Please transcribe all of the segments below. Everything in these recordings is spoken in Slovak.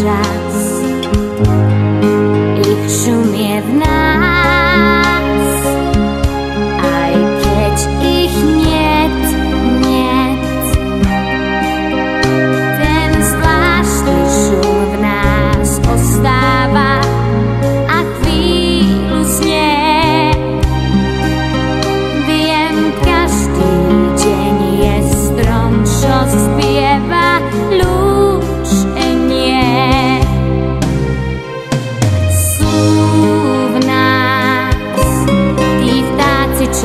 czas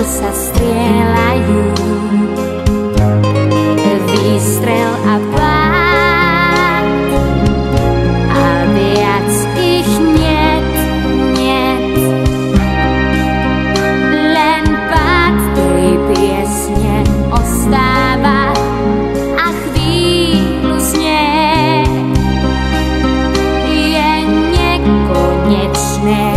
sa strieľajú. Výstrel a pád a viac ich niet, niet. Len pád tej piesne ostáva a chvíľu znie. Je nekonečné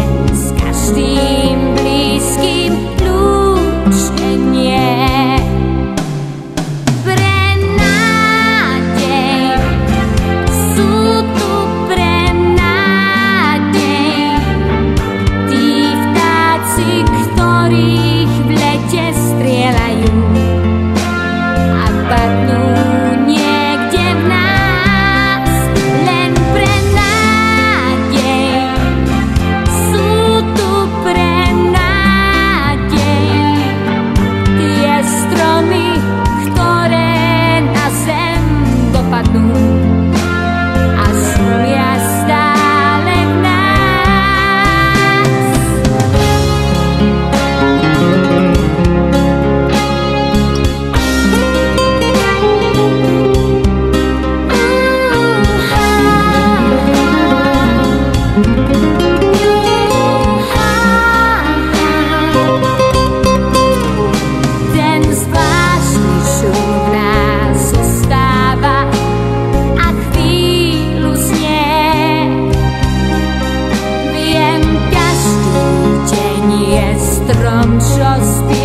just be